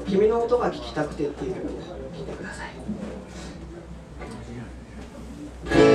「君の音が聞きたくて」っていう曲を聴いてください。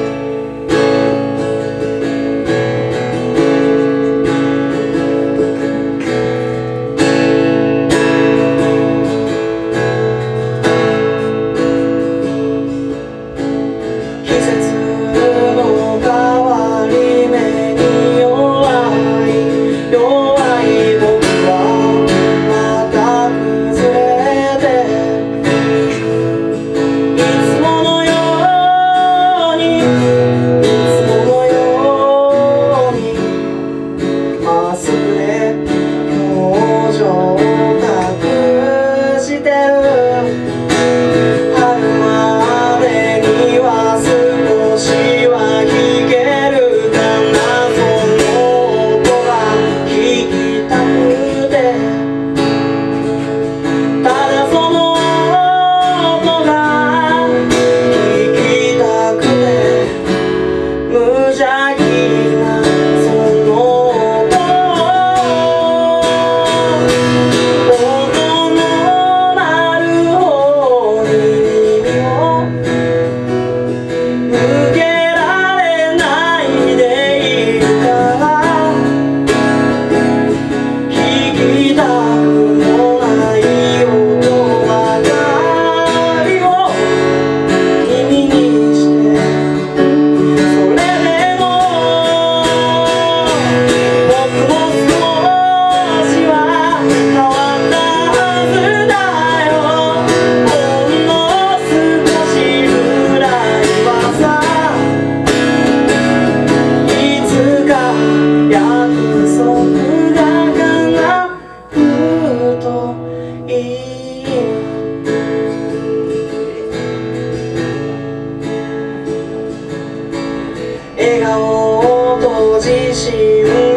と自信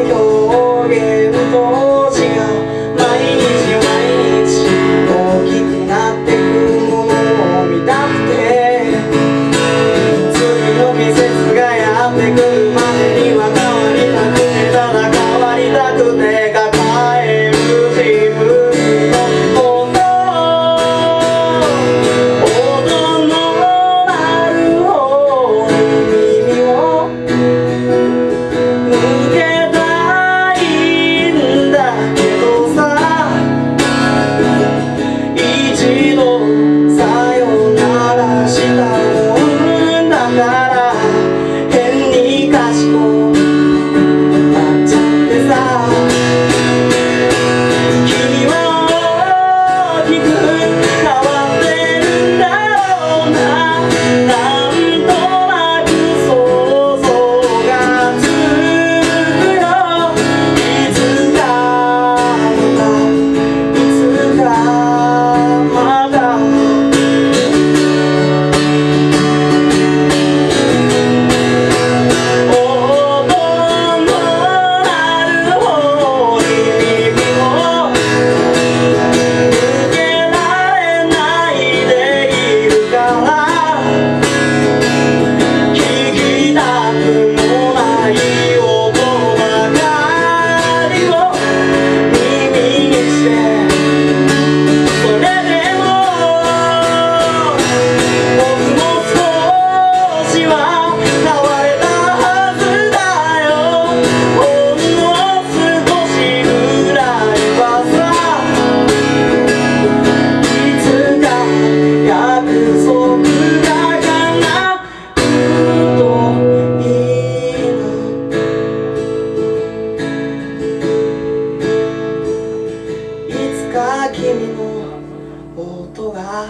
が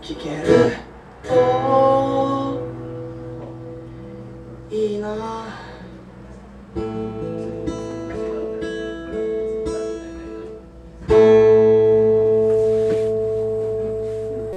聞ける。といいな。